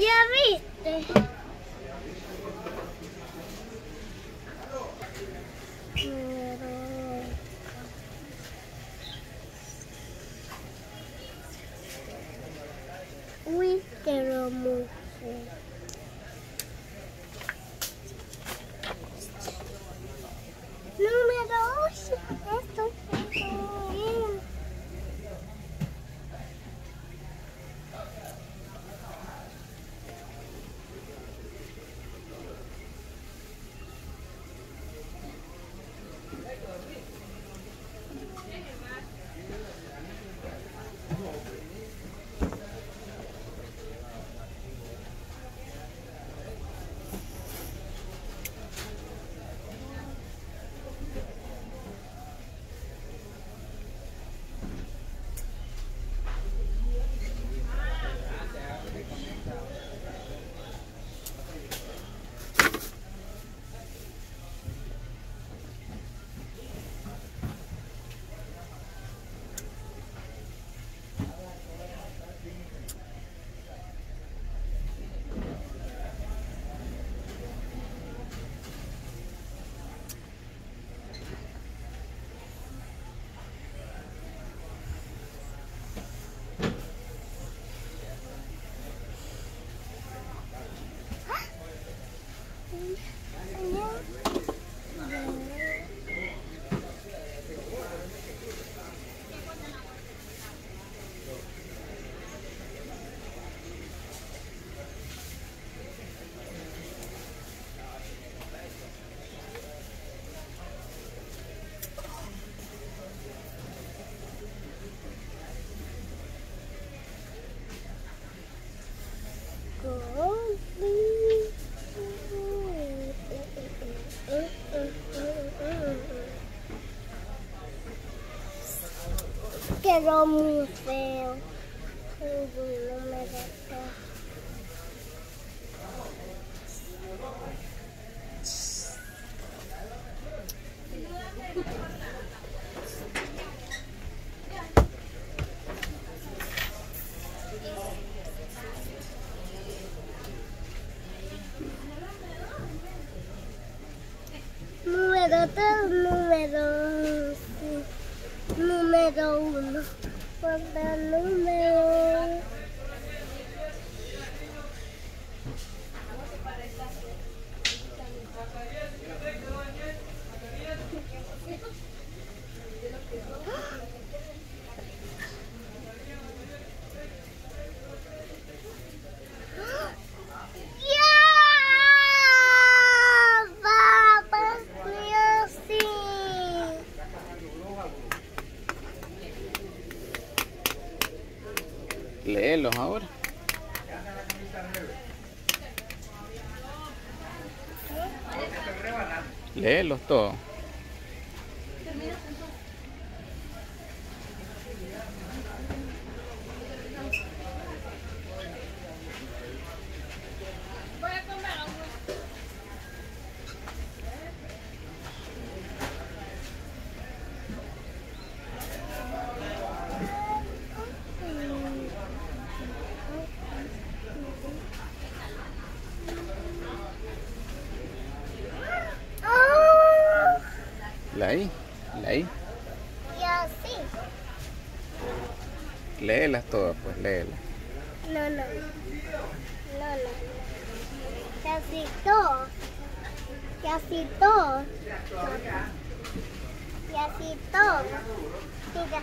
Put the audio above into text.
¿Ya viste? Uy, te lo mucho. Quedó muy feo. Número 3, número sí. Número 1. Falta número. ¡Ya! ¡Vamos, sí! Léelos ahora. Léelos todos. Leí, leí. Y así. Léelas todas, pues léelas. No, no. No, no. Casi todo. Casi todo. Casi todo. Mira.